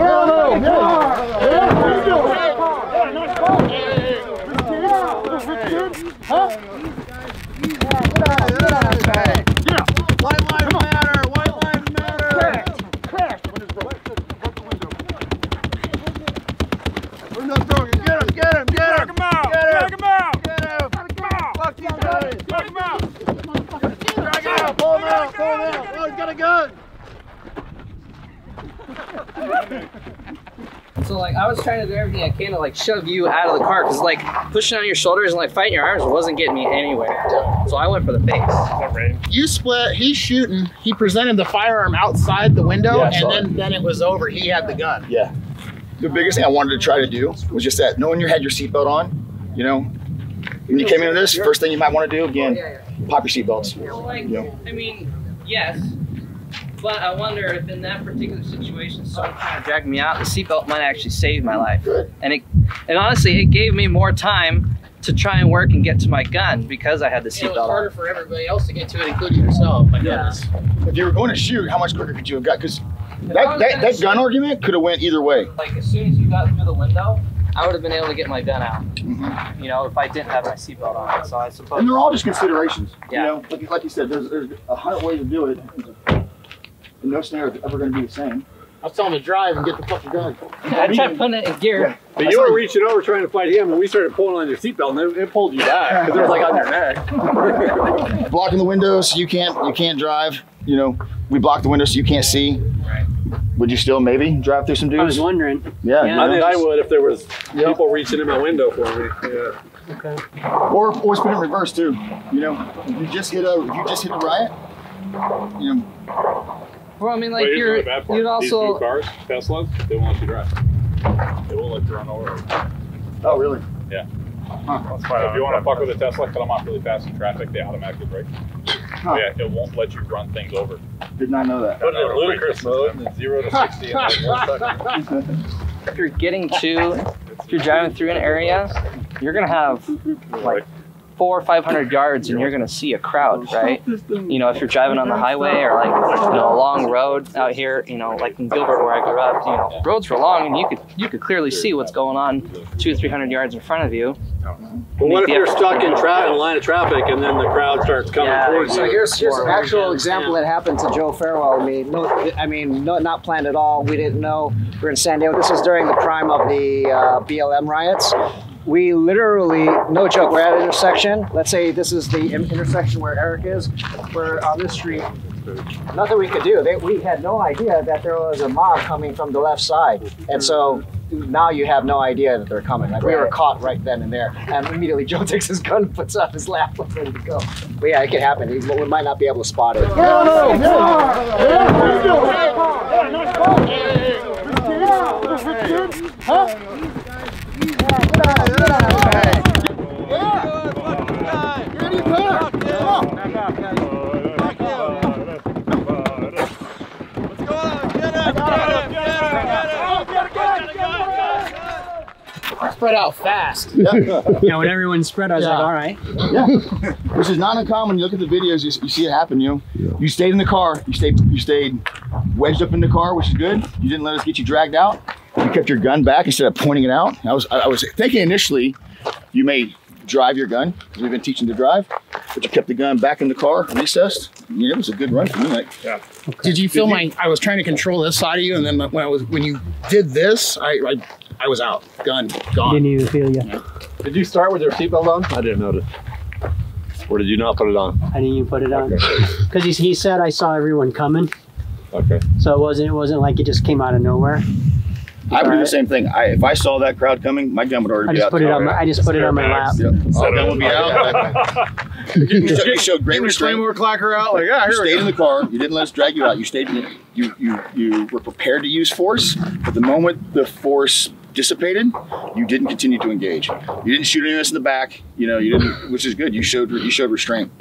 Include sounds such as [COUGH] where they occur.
Out. Oh, he's got a gun. So like I was trying to do everything I can to like shove you out of the car because like pushing on your shoulders and like fighting your arms wasn't getting me anywhere. So I went for the face. You split. He's shooting. He presented the firearm outside the window, Yeah, and saw then then it was over. He had the gun. Yeah. The biggest thing I wanted to try to do was just that knowing you had your seatbelt on, you know, when you came into this, first thing you might want to do again, oh, pop your seatbelts. Well, like Yeah. I mean, yes. But I wonder if in that particular situation, someone trying of dragged me out, the seatbelt might actually save my life. And it, and honestly, it gave me more time to try and work and get to my gun because I had the seatbelt. It was harder on. for everybody else to get to it, including yourself. My goodness. If you were going to shoot, how much quicker could you have got? Because If that, that, gonna that shoot- gun argument could have went either way. like as soon as you got through the window, I would have been able to get my gun out. Mhm. You know, if I didn't have my seatbelt on. So I suppose. And they're all just considerations. Yeah. You know, like, like you said, there's, there's a hundred ways to do it. And no scenario is ever going to be the same. I was telling him to drive and get the fucking gun. I tried putting it in gear. But you were reaching over trying to fight him, and we started pulling on your seatbelt, and it, it pulled you back because it was like on your neck. [LAUGHS] Blocking the windows so you can't you can't drive. You know, we block the windows so you can't see. Right. Would you still maybe drive through some dudes? I was wondering. Yeah. Yeah. you I know? think I would if there was Yeah. people reaching in my window for me. Yeah. Okay. Or or spin it in reverse too. You know, if you just hit a if you just hit a riot, you know, Well, I mean, like you're, the bad part. you'd These new also. cars, Teslas, they won't let you drive. They won't let you run over. oh really? Yeah. If you want to fuck with a Tesla, cut them off really fast in traffic, they automatically brake. Yeah, it won't let you run things over. Did not know that. Put it in ludicrous mode and zero to sixty in like one second. [LAUGHS] if you're getting to, if you're driving through an area, you're gonna have like four or five hundred yards, and you're gonna see a crowd, right? You know, if you're driving on the highway or like you know a long road out here, you know, like in Gilbert where I grew up, you know, roads were long, and you could you could clearly see what's going on two or three hundred yards in front of you. But what if you're stuck in, tra- in a line of traffic and then the crowd starts coming Yeah, towards So you? here's here's an actual example that happened to Joe Farewell and me. No, I mean, no, not planned at all. We didn't know. We were in San Diego. This was during the prime of the uh, BLM riots. We literally, no joke, we're at an intersection. Let's say this is the intersection where Eric is. We're on uh, this street. Nothing we could do. They, we had no idea that there was a mob coming from the left side, and so now you have no idea that they're coming. Like we were caught right then and there, and immediately Joe takes his gun, puts it on his lap, and ready to go. But yeah, it could happen. We we might not be able to spot it. Spread out fast. [LAUGHS] Yeah, when everyone spread, I was Yeah. like, all right. Yeah, which is not uncommon. You look at the videos, you, you see it happen. You know, you stayed in the car. You stayed. You stayed wedged up in the car, which is good. You didn't let us get you dragged out. You kept your gun back instead of pointing it out. I was. I was thinking initially, you may drive your gun because We've been teaching to drive, but you kept the gun back in the car, recessed. Yeah, it was a good run for me. Like, yeah Did you feel my? I was trying to control this side of you, and then when I was when you did this, I I, I was out. Gun gone. Didn't even feel you. Did you start with your seatbelt on? I didn't notice. Or did you not put it on? I didn't even put it on because he, he said I saw everyone coming, Okay. so it wasn't it wasn't like it just came out of nowhere. I would do the same thing. I, if I saw that crowd coming, my gun would already I be just out. put it on my I just put it on my lap. Yep. Oh, gun would be out. [LAUGHS] you, showed, you showed great restraint. Claymore clacker out like yeah. You Here we stayed go. in the car. You didn't let us drag you out. You stayed. You you you were prepared to use force, but the moment the force dissipated, you didn't continue to engage. You didn't shoot any of us in the back. You know, you didn't, which is good. You showed you showed restraint.